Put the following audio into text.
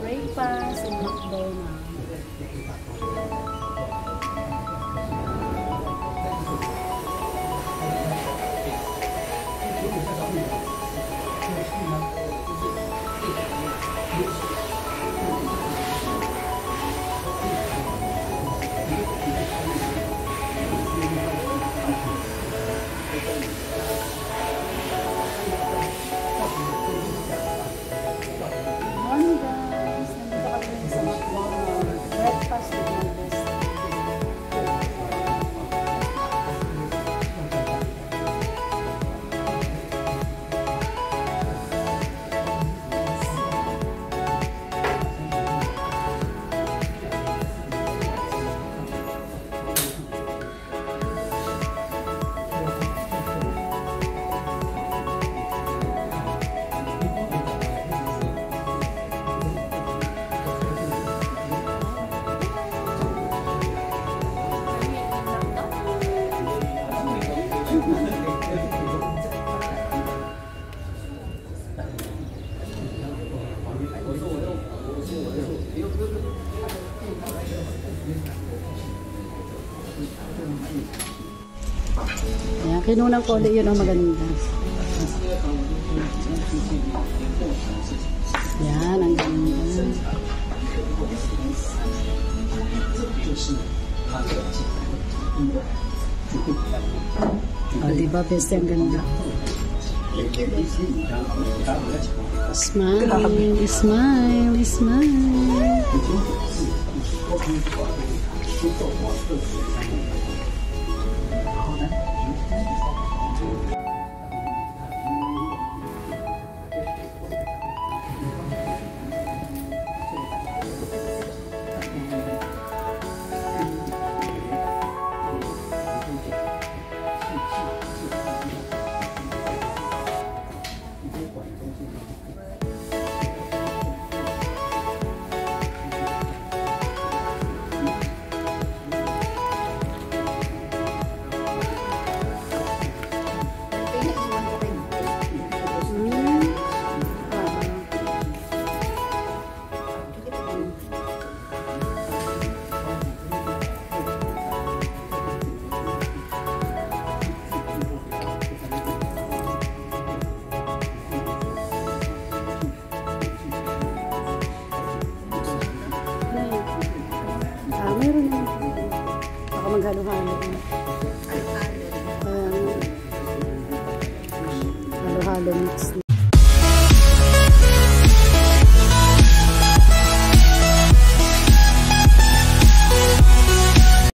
Breakfast and hotdog na. Ayan, kinunang ko yun ang maganda. Yan, ang ganda. O, oh, diba, best ang ganda. Smile, smile, smile. Meron na. Baka maghalo-halo. Um, halo-halo mix.